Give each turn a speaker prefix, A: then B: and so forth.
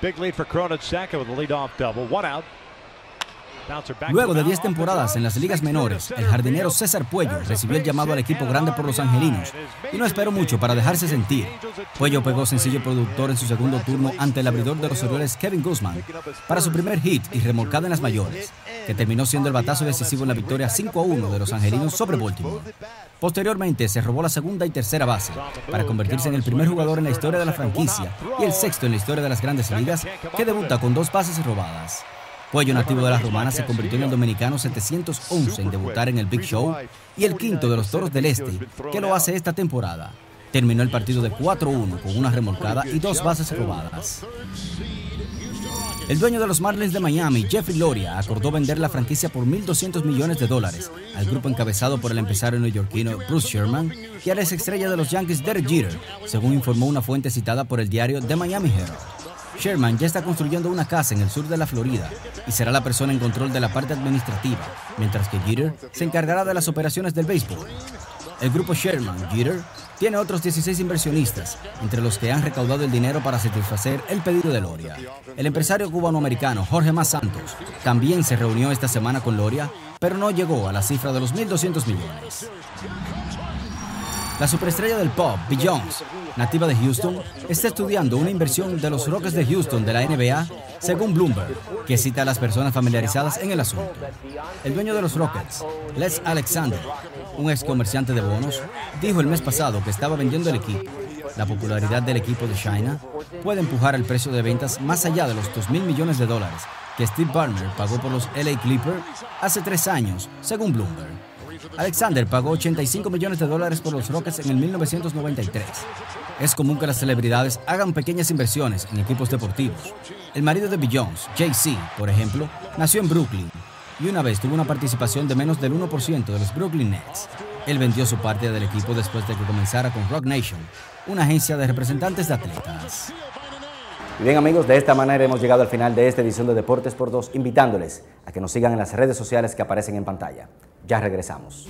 A: Big lead for with a double. One out.
B: Luego de 10 temporadas en las ligas menores, el jardinero César Puello recibió el llamado al equipo grande por los angelinos y no esperó mucho para dejarse sentir. Puello pegó sencillo productor en su segundo turno ante el abridor de los Orioles Kevin Guzman para su primer hit y remolcada en las mayores, que terminó siendo el batazo decisivo en la victoria 5 a 1 de los angelinos sobre Baltimore. Posteriormente se robó la segunda y tercera base para convertirse en el primer jugador en la historia de la franquicia y el sexto en la historia de las grandes ligas que debuta con dos bases robadas. Cuello nativo de las Romanas se convirtió en el dominicano 711 en debutar en el Big Show y el quinto de los Toros del Este que lo hace esta temporada. Terminó el partido de 4-1 con una remolcada y dos bases robadas. El dueño de los Marlins de Miami, Jeffrey Loria, acordó vender la franquicia por 1.200 millones de dólares al grupo encabezado por el empresario neoyorquino Bruce Sherman y a la estrella de los Yankees Derek Jeter, según informó una fuente citada por el diario The Miami Herald. Sherman ya está construyendo una casa en el sur de la Florida y será la persona en control de la parte administrativa, mientras que Jeter se encargará de las operaciones del béisbol. El grupo Sherman Jeter tiene otros 16 inversionistas, entre los que han recaudado el dinero para satisfacer el pedido de Loria. El empresario cubanoamericano Jorge Más Santos también se reunió esta semana con Loria, pero no llegó a la cifra de los 1.200 millones. La superestrella del pop, Beyoncé, nativa de Houston, está estudiando una inversión de los Rockets de Houston de la NBA, según Bloomberg, que cita a las personas familiarizadas en el asunto. El dueño de los Rockets, Les Alexander, un ex comerciante de bonos, dijo el mes pasado que estaba vendiendo el equipo. La popularidad del equipo de China puede empujar el precio de ventas más allá de los 2 mil millones de dólares que Steve Ballmer pagó por los LA Clippers hace tres años, según Bloomberg. Alexander pagó 85 millones de dólares por los Rockets en el 1993. Es común que las celebridades hagan pequeñas inversiones en equipos deportivos. El marido de Beyoncé, Jay-Z, por ejemplo, nació en Brooklyn y una vez tuvo una participación de menos del 1% de los Brooklyn Nets. Él vendió su parte del equipo después de que comenzara con Rock Nation, una agencia de representantes de atletas.
C: Y bien amigos, de esta manera hemos llegado al final de esta edición de Deportes por 2, invitándoles a que nos sigan en las redes sociales que aparecen en pantalla. Ya regresamos.